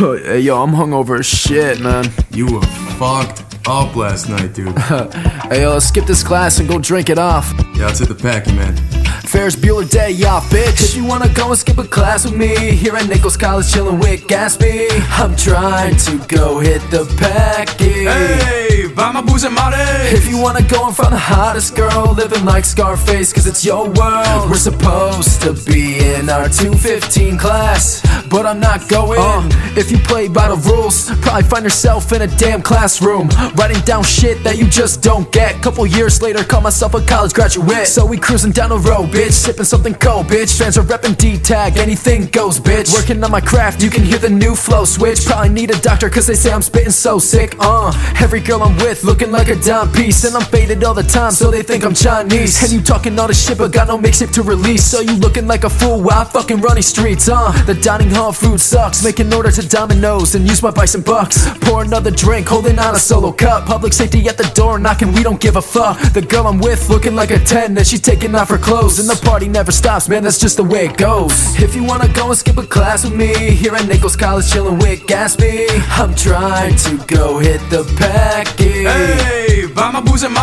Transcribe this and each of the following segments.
hey, yo, I'm hungover as shit, man. You were fucked up last night, dude. hey, yo, let's skip this class and go drink it off. Yeah, let's hit the packy, man. Ferris Bueller day off, bitch. If you wanna go and skip a class with me, here at Nichols College chillin' with Gatsby. I'm trying to go hit the packy. Hey, buy my booze and Marty. If you wanna go in front of the hottest girl, living like Scarface, cause it's your world. We're supposed to be in our 215 class, but I'm not going. Uh, if you play by the rules, probably find yourself in a damn classroom, writing down shit that you just don't get. Couple years later, call myself a college graduate. So we cruising down the road, bitch, sipping something cold, bitch. Fans are repping D-tag, anything goes, bitch. Working on my craft, you can hear the new flow switch. Probably need a doctor, cause they say I'm spitting so sick. Uh, every girl I'm with looking like a dime piece, and I'm faded all the time, so they think I'm Chinese. And you talking all this shit, but got no mixtape to release. So you looking like a fool while I fucking run these streets, uh. The dining hall food sucks, make an order to Domino's and use my bison bucks. Pour another drink, holding on a solo cup. Public safety at the door, knocking, we don't give a fuck. The girl I'm with looking like a 10, and she's taking off her clothes. And the party never stops, man, that's just the way it goes. If you wanna go and skip a class with me, here at Nichols College chillin' with Gatsby. I'm trying to go hit the Hey, buy my booze and.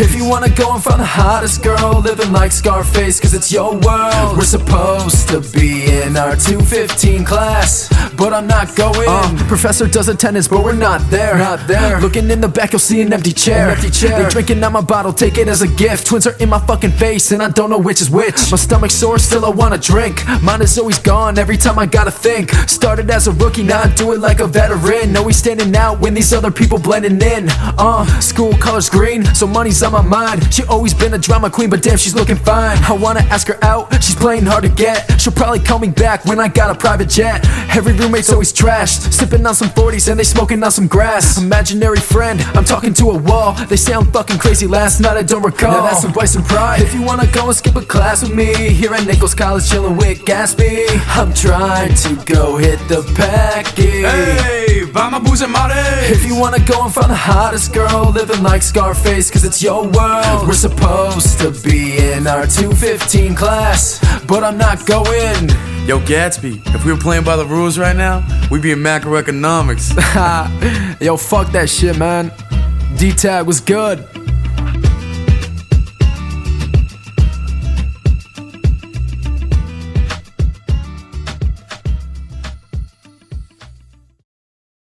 If you wanna go and find the hottest girl, living like Scarface, cause it's your world. We're supposed to be in our 215 class, but I'm not going. Uh, professor does attendance, but we're not there. Not there. Looking in the back, you'll see an empty chair. An empty chair. They drinking out my bottle, take it as a gift. Twins are in my fucking face, and I don't know which is which. My stomach's sore, still I wanna drink. Mine is always gone every time I gotta think. Started as a rookie, now I do it like a veteran. Always standing out when these other people blending in. Uh, school colors green, so money's on my mind. She always been a drama queen, but damn, she's looking fine. I wanna ask her out, she's playing hard to get. She'll probably call me back when I got a private jet. Every roommate's always trashed, sipping on some 40s and they smoking on some grass. Imaginary friend, I'm talking to a wall. They say I'm fucking crazy last night, I don't recall. Now that's some bison pride. If you wanna go and skip a class with me, here at Nichols College chillin' with Gatsby. I'm trying to go hit the packy. Hey, buy my booze and Marty. If you wanna go and find the hottest girl, living like Scarface, cause it's your world. We're supposed to be in our 215 class, but I'm not going. Yo, Gatsby, if we were playing by the rules right now, we'd be in macroeconomics. Yo, fuck that shit, man. D-Tag was good.